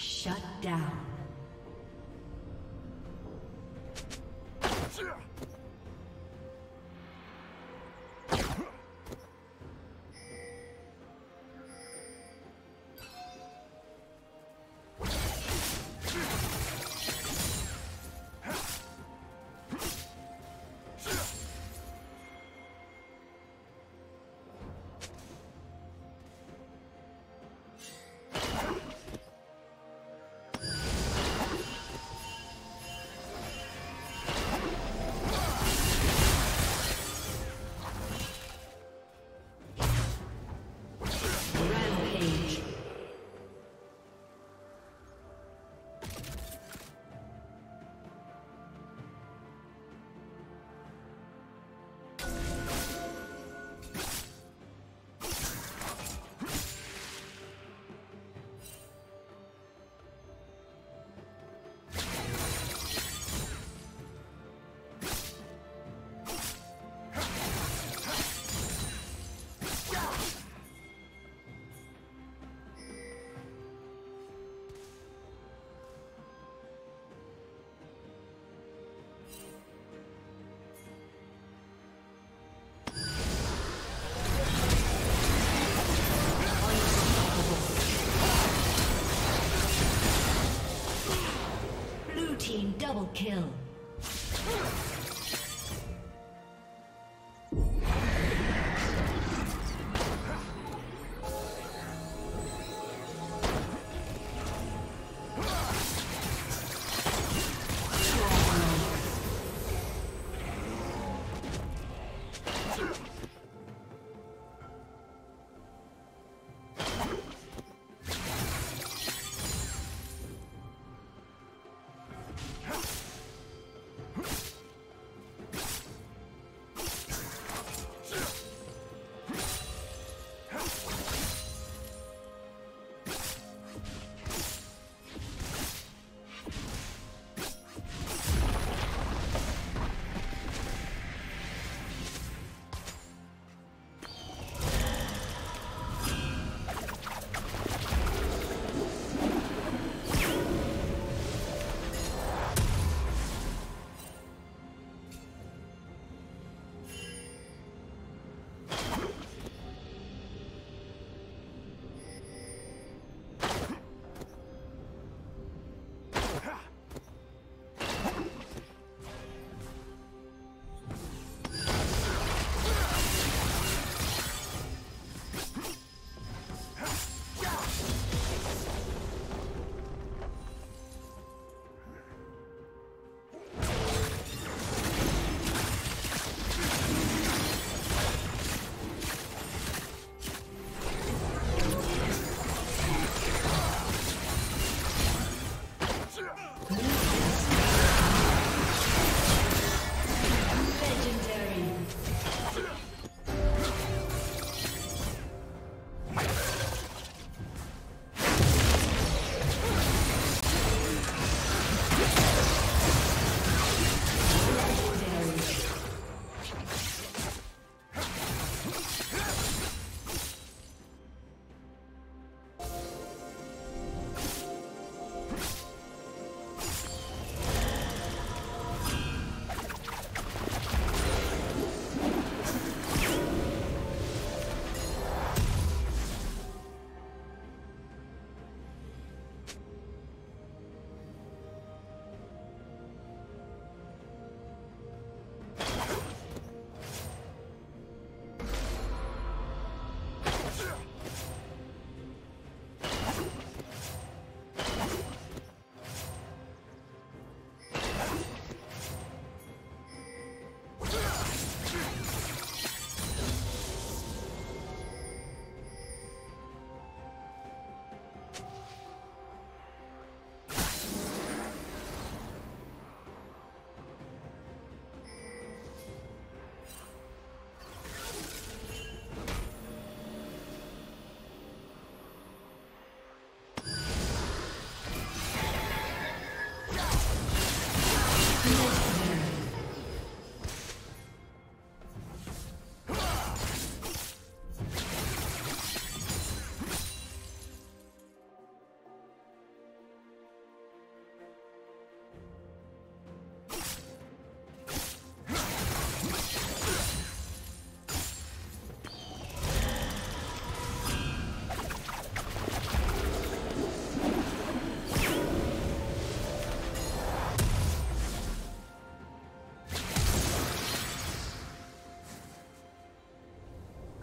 Shut down. Kill.